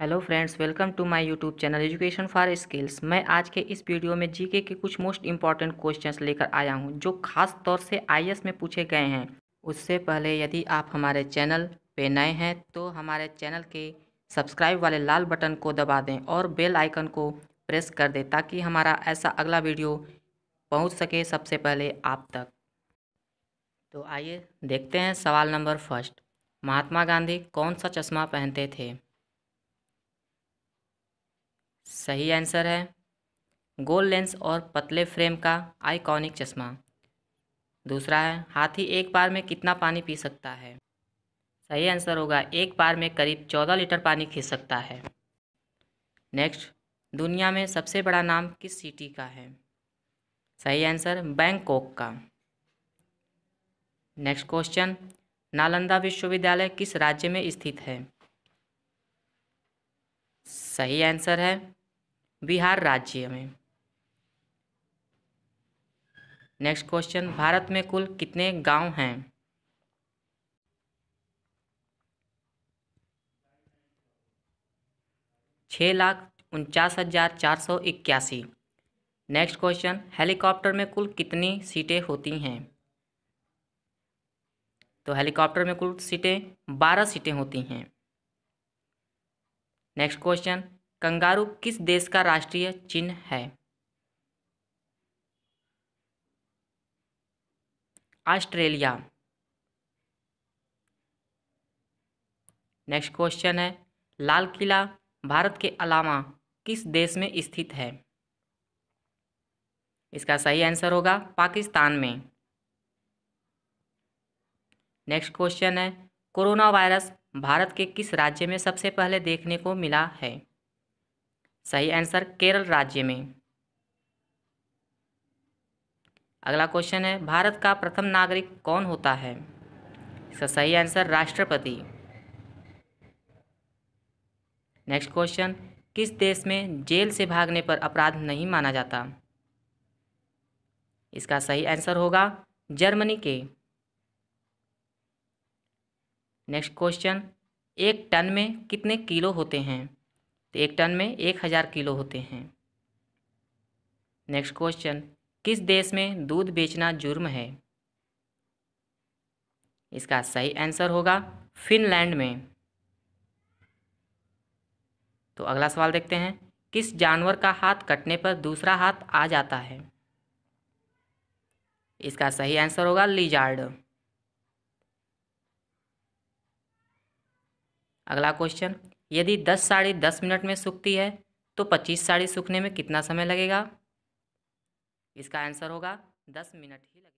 Hello friends, welcome to my YouTube channel education for skills. मैं आज के इस वीडियो में जीके के कुछ मोस्ट इंपॉर्टेंट क्वेश्चंस लेकर आया हूँ, जो खास तौर से आईएएस में पूछे गए हैं। उससे पहले यदि आप हमारे चैनल पे नए हैं तो हमारे चैनल के सब्सक्राइब वाले लाल बटन को दबा दें और बेल आइकन को प्रेस कर दें, ताकि हमारा ऐसा अगला वीडियो पहुँच सके सबसे पहले आप तक। तो आइए देखते हैं सवाल नंबर फ़र्स्ट। महात्मा गांधी कौन सा चश्मा पहनते थे? सही आंसर है। गोल लेंस और पतले फ्रेम का आइकॉनिक चश्मा। दूसरा है, हाथी एक बार में कितना पानी पी सकता है? सही आंसर होगा, एक बार में करीब चौदह लीटर पानी खींच सकता है। नेक्स्ट, दुनिया में सबसे बड़ा नाम किस सिटी का है? सही आंसर, बैंकॉक का। नेक्स्ट क्वेश्चन, नालंदा विश्वविद्यालय किस राज्य में स्थित है? सही आंसर है बिहार राज्य में। नेक्स्ट क्वेश्चन भारत में कुल कितने गाँव हैं? छः लाख उनचास हज़ार चार सौ इक्यासी। नेक्स्ट क्वेश्चन हेलीकॉप्टर में कुल कितनी सीटें होती हैं? तो हेलीकॉप्टर में कुल सीटें बारह सीटें होती हैं। नेक्स्ट क्वेश्चन कंगारू किस देश का राष्ट्रीय चिन्ह है? ऑस्ट्रेलिया। नेक्स्ट क्वेश्चन है, लाल किला भारत के अलावा किस देश में स्थित है? इसका सही आंसर होगा पाकिस्तान में। नेक्स्ट क्वेश्चन है, कोरोना वायरस भारत के किस राज्य में सबसे पहले देखने को मिला है? सही आंसर केरल राज्य में। अगला क्वेश्चन है, भारत का प्रथम नागरिक कौन होता है? इसका सही आंसर राष्ट्रपति। नेक्स्ट क्वेश्चन किस देश में जेल से भागने पर अपराध नहीं माना जाता? इसका सही आंसर होगा, जर्मनी के। नेक्स्ट क्वेश्चन एक टन में कितने किलो होते हैं? तो एक टन में एक हज़ार किलो होते हैं। नेक्स्ट क्वेश्चन किस देश में दूध बेचना जुर्म है? इसका सही आंसर होगा फिनलैंड में। तो अगला सवाल देखते हैं, किस जानवर का हाथ कटने पर दूसरा हाथ आ जाता है? इसका सही आंसर होगा लिजार्ड। अगला क्वेश्चन यदि दस साड़ी दस मिनट में सूखती है तो पच्चीस साड़ी सूखने में कितना समय लगेगा? इसका आंसर होगा, दस मिनट ही लगेगा।